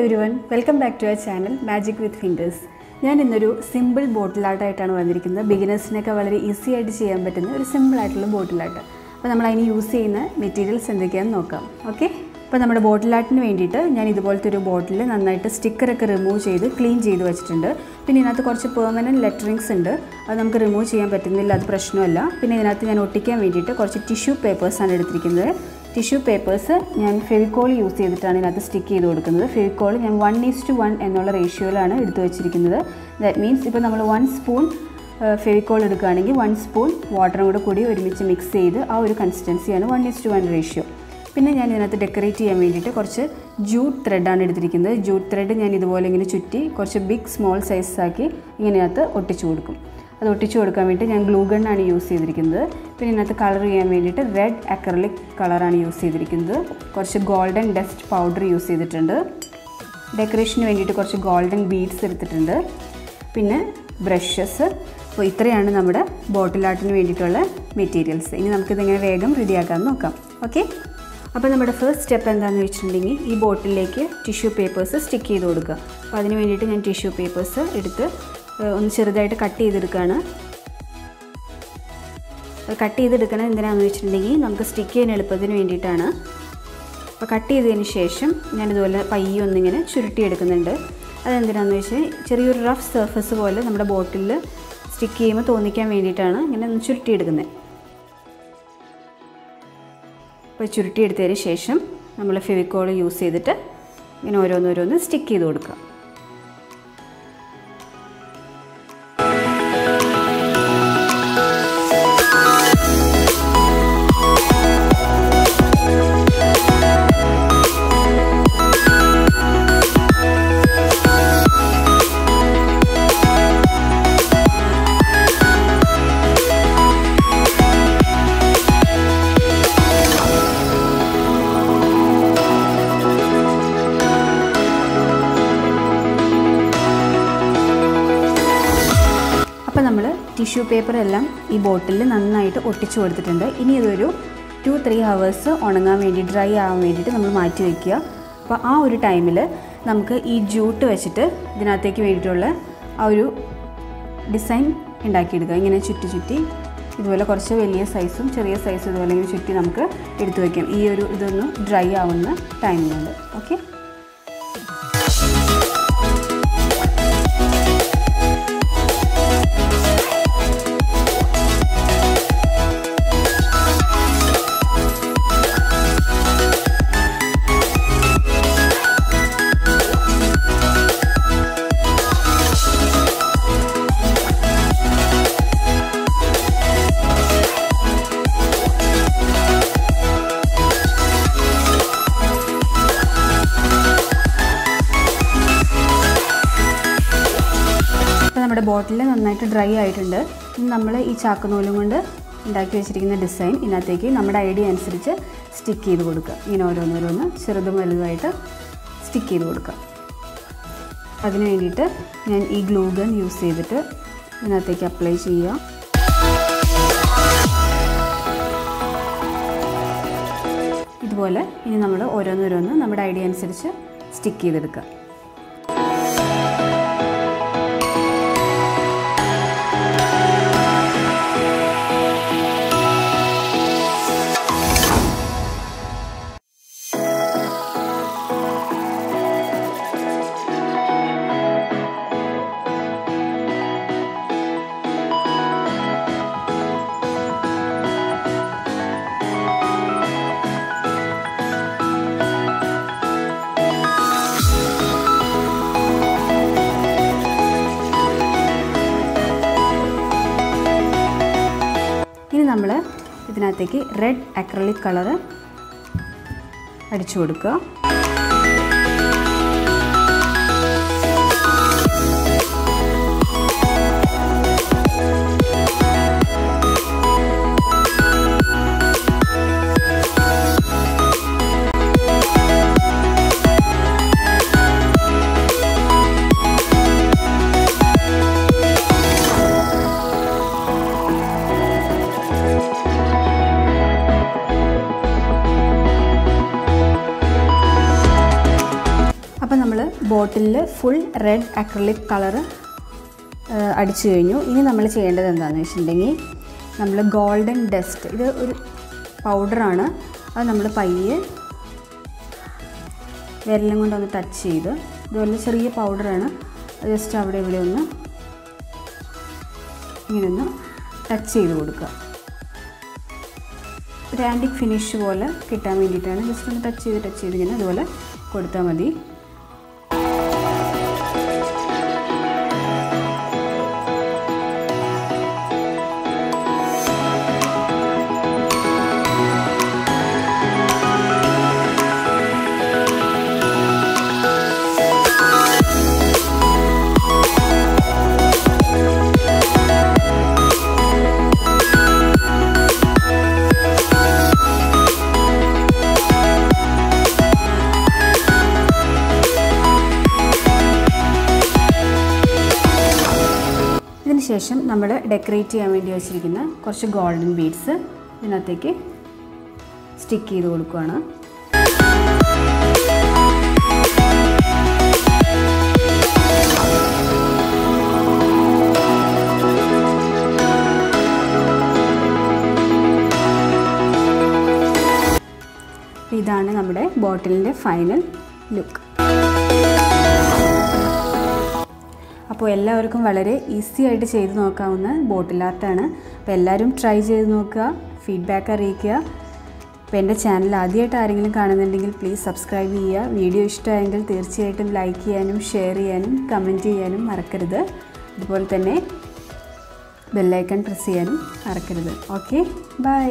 Everyone welcome back to our channel magic with fingers ഞാൻ ഇന്നൊരു simple ബോട്ടിൽ ആർട്ടായിട്ടാണ് വന്നിരിക്കുന്നത്. ബിഗിനേഴ്സിനൊക്കെ വളരെ ഈസി ആയിട്ട് ചെയ്യാൻ പറ്റുന്ന ഒരു സിമ്പിൾ ആയിട്ടുള്ള ബോട്ടിൽ ആർട്ട് അപ്പോൾ നമ്മൾ അതിന് യൂസ് ചെയ്യുന്ന മെറ്റീരിയൽസ് എന്തൊക്കെയാണെന്ന് നോക്കാം. ഓക്കെ അപ്പോൾ നമ്മുടെ ബോട്ടിൽ ആർട്ടിന് വേണ്ടിയിട്ട് ഞാൻ ഇതുപോലത്തെ ഒരു ബോട്ടിൽ നന്നായിട്ട് സ്റ്റിക്കറൊക്കെ റിമൂവ് ചെയ്ത് ക്ലീൻ ചെയ്ത് വെച്ചിട്ടുണ്ട്. പിന്നെ ഇതിനകത്ത് കുറച്ച് പെർമനന്റ് ലെറ്ററിങ്സ് ഉണ്ട്. അത് നമുക്ക് റിമൂവ് ചെയ്യാൻ പറ്റുന്നില്ല അത് പ്രശ്നമല്ല. പിന്നെ ഇതിനകത്ത് ഞാൻ ഒട്ടിക്കാൻ വേണ്ടിയിട്ട് കുറച്ച് ടിഷ്യൂ പേപ്പേഴ്സാണ് എടുത്തിരിക്കുന്നത്. ടിഷ്യൂ പേപ്പേഴ്സ് ഞാൻ ഫെവിക്കോൾ യൂസ് ചെയ്തിട്ടാണ് ഇതിനകത്ത് സ്റ്റിക്ക് ചെയ്ത് കൊടുക്കുന്നത്. ഫെവിക്കോൾ ഞാൻ വൺ ഈസ് ടു വൺ എന്നുള്ള റേഷ്യോയിലാണ് എടുത്തു വെച്ചിരിക്കുന്നത്. ദാറ്റ് മീൻസ് ഇപ്പോൾ നമ്മൾ വൺ സ്പൂൺ ഫെവിക്കോൾ എടുക്കുകയാണെങ്കിൽ വൺ സ്പൂൺ വാട്ടറും കൂടെ കൂടി ഒരുമിച്ച് മിക്സ് ചെയ്ത് ആ ഒരു കൺസിസ്റ്റൻസിയാണ് one is to one ratio പിന്നെ ഞാൻ ഇതിനകത്ത് ഡെക്കറേറ്റ് ചെയ്യാൻ വേണ്ടിയിട്ട് കുറച്ച് ജൂട്ട് ത്രെഡാണ് എടുത്തിരിക്കുന്നത്. ജൂട്ട് ത്രെഡ് ഞാൻ ഇതുപോലെ ഇങ്ങനെ ചുറ്റി കുറച്ച് ബിഗ് സ്മോൾ സൈസാക്കി ആക്കി ഇങ്ങനെയകത്ത് ഒട്ടിച്ചു കൊടുക്കും. അത് ഒട്ടിച്ചു കൊടുക്കാൻ വേണ്ടി ഞാൻ ഗ്ലൂ ഗണ്ണാണ് യൂസ് ചെയ്തിരിക്കുന്നത്. പിന്നെ ഇതിനകത്ത് കളർ ചെയ്യാൻ വേണ്ടിയിട്ട് റെഡ് അക്രലിക് കളറാണ് യൂസ് ചെയ്തിരിക്കുന്നത്. കുറച്ച് ഗോൾഡൻ ഡസ്റ്റ് പൗഡർ യൂസ് ചെയ്തിട്ടുണ്ട്. ഡെക്കറേഷന് വേണ്ടിയിട്ട് കുറച്ച് ഗോൾഡൻ ബീഡ്സ് എടുത്തിട്ടുണ്ട്. പിന്നെ ബ്രഷസ് അപ്പോൾ ഇത്രയാണ് നമ്മുടെ ബോട്ടിൽ ആർട്ടിന് വേണ്ടിയിട്ടുള്ള മെറ്റീരിയൽസ് ഇനി നമുക്കിതെങ്ങനെ വേഗം റെഡിയാക്കാൻ നോക്കാം. ഓക്കെ അപ്പോൾ നമ്മുടെ ഫസ്റ്റ് സ്റ്റെപ്പ് എന്താണെന്ന് വെച്ചിട്ടുണ്ടെങ്കിൽ ഈ ബോട്ടിലേക്ക് ടിഷ്യൂ പേപ്പേഴ്സ് സ്റ്റിക്ക് ചെയ്ത് കൊടുക്കുക. അപ്പോൾ അതിന് വേണ്ടിയിട്ട് ഞാൻ ടിഷ്യൂ പേപ്പേഴ്സ് എടുത്ത് ഒന്ന് ചെറുതായിട്ട് കട്ട് ചെയ്തെടുക്കുകയാണ്. കട്ട് ചെയ്തെടുക്കണത് എന്തിനാണെന്ന് വെച്ചിട്ടുണ്ടെങ്കിൽ നമുക്ക് സ്റ്റിക്ക് ചെയ്യാൻ എളുപ്പത്തിന് വേണ്ടിയിട്ടാണ്. അപ്പോൾ കട്ട് ചെയ്തതിന് ശേഷം ഞാനിതുപോലെ പയ്യെ ഒന്നിങ്ങനെ ചുരുട്ടിയെടുക്കുന്നുണ്ട്. അതെന്തിനാണെന്ന് വെച്ചാൽ ചെറിയൊരു റഫ് സർഫസ് പോലെ നമ്മുടെ ബോട്ടിൽ സ്റ്റിക്ക് ചെയ്യുമ്പോൾ തോന്നിക്കാൻ വേണ്ടിയിട്ടാണ് ഇങ്ങനെ ഒന്ന് ചുരുട്ടിയെടുക്കുന്നത്. അപ്പോൾ ചുരുട്ടിയെടുത്തതിന് ശേഷം നമ്മൾ ഫെവിക്കോൾ യൂസ് ചെയ്തിട്ട് ഇങ്ങനെ ഓരോന്നോരോന്ന് സ്റ്റിക്ക് ചെയ്ത് കൊടുക്കുക. ടിഷ്യൂ പേപ്പർ എല്ലാം ഈ ബോട്ടിലിൽ നന്നായിട്ട് ഒട്ടിച്ചു കൊടുത്തിട്ടുണ്ട്. ഇനി ഇതൊരു ടു ത്രീ ഹവേഴ്സ് ഉണങ്ങാൻ വേണ്ടി ഡ്രൈ ആവാൻ വേണ്ടിയിട്ട് നമ്മൾ മാറ്റി വയ്ക്കുക അപ്പോൾ ആ ഒരു ടൈമിൽ നമുക്ക് ഈ ജ്യൂട്ട് വെച്ചിട്ട് ഇതിനകത്തേക്ക് വേണ്ടിയിട്ടുള്ള ആ ഒരു ഡിസൈൻ ഉണ്ടാക്കിയെടുക്കുക. ഇങ്ങനെ ചുറ്റി ചുറ്റി ഇതുപോലെ കുറച്ച് വലിയ സൈസും ചെറിയ സൈസും ഇതുപോലെ ഇങ്ങനെ ചുറ്റി നമുക്ക് എടുത്തു വയ്ക്കാം ഈ ഒരു ഇതൊന്ന് ഡ്രൈ ആവുന്ന ടൈമിലുണ്ട് ഓക്കെ നമ്മുടെ ബോട്ടിൽ നന്നായിട്ട് ഡ്രൈ ആയിട്ടുണ്ട്. ഇനി നമ്മൾ ഈ ചാക്കുനൂലും കൊണ്ട് ഉണ്ടാക്കി വെച്ചിരിക്കുന്ന ഡിസൈൻ ഇതിനകത്തേക്ക് നമ്മുടെ ഐഡിയ അനുസരിച്ച് സ്റ്റിക്ക് ചെയ്ത് കൊടുക്കുക. ഇങ്ങനെ ഓരോന്നോരോന്ന് ചെറുതും വലുതുമായിട്ട് സ്റ്റിക്ക് ചെയ്ത് കൊടുക്കുക. അതിന് വേണ്ടിയിട്ട് ഞാൻ ഈ ഗ്ലൂ ഗൺ യൂസ് ചെയ്തിട്ട് ഇതിനകത്തേക്ക് അപ്ലൈ ചെയ്യുക. ഇതുപോലെ ഇനി നമ്മൾ ഓരോന്നോരോന്ന് നമ്മുടെ ഐഡിയ അനുസരിച്ച് സ്റ്റിക്ക് ചെയ്തെടുക്കുക. ഇതിനകത്തേക്ക് റെഡ് അക്രലിക് കളറ് അടിച്ചു കൊടുക്കുക. അപ്പോൾ നമ്മൾ ബോട്ടിലിൽ ഫുൾ റെഡ് അക്രലിക് കളർ അടിച്ചു കഴിഞ്ഞു. ഇനി നമ്മൾ ചെയ്യേണ്ടത് എന്താണെന്ന് വെച്ചിട്ടുണ്ടെങ്കിൽ നമ്മൾ ഗോൾഡൻ ഡസ്റ്റ് ഇത് ഒരു പൗഡറാണ്. അത് നമ്മൾ പയ്യെ വിരലും കൊണ്ടൊന്ന് ടച്ച് ചെയ്ത് ഇതുപോലെ ചെറിയ പൗഡറാണ്. ജസ്റ്റ് അവിടെ ഇവിടെ ഒന്ന് ഇങ്ങനെ ഒന്ന് ടച്ച് ചെയ്ത് കൊടുക്കുക. ഒരു ആന്റിക് ഫിനിഷ് പോലെ കിട്ടാൻ വേണ്ടിയിട്ടാണ്. ജസ്റ്റ് ഒന്ന് ടച്ച് ചെയ്ത് ടച്ച് ചെയ്ത് ഇങ്ങനെ അതുപോലെ കൊടുത്താൽ മതി. ശേഷം നമ്മൾ ഡെക്കറേറ്റ് ചെയ്യാൻ വേണ്ടി വെച്ചിരിക്കുന്ന കുറച്ച് ഗോൾഡൻ ബീഡ്സ് ഇതിനകത്തേക്ക് സ്റ്റിക്ക് ചെയ്ത് കൊടുക്കുകയാണ് ഇതാണ് നമ്മുടെ ബോട്ടിലിന്റെ ഫൈനൽ ലുക്ക് അപ്പോൾ എല്ലാവർക്കും വളരെ ഈസി ആയിട്ട് ചെയ്ത് നോക്കാവുന്ന ബോട്ടിൽ ആർട്ടാണ്. അപ്പോൾ എല്ലാവരും ട്രൈ ചെയ്ത് നോക്കുക ഫീഡ്ബാക്ക് അറിയിക്കുക. അപ്പോൾ എന്റെ ചാനൽ ആദ്യമായിട്ട് ആരെങ്കിലും കാണുന്നുണ്ടെങ്കിൽ പ്ലീസ് സബ്സ്ക്രൈബ് ചെയ്യുക. വീഡിയോ ഇഷ്ടമായെങ്കിൽ തീർച്ചയായിട്ടും ലൈക്ക് ചെയ്യാനും ഷെയർ ചെയ്യാനും കമന്റ് ചെയ്യാനും മറക്കരുത്. അതുപോലെ തന്നെ ബെല്ലൈക്കൺ പ്രസ് ചെയ്യാനും മറക്കരുത്. Okay bye.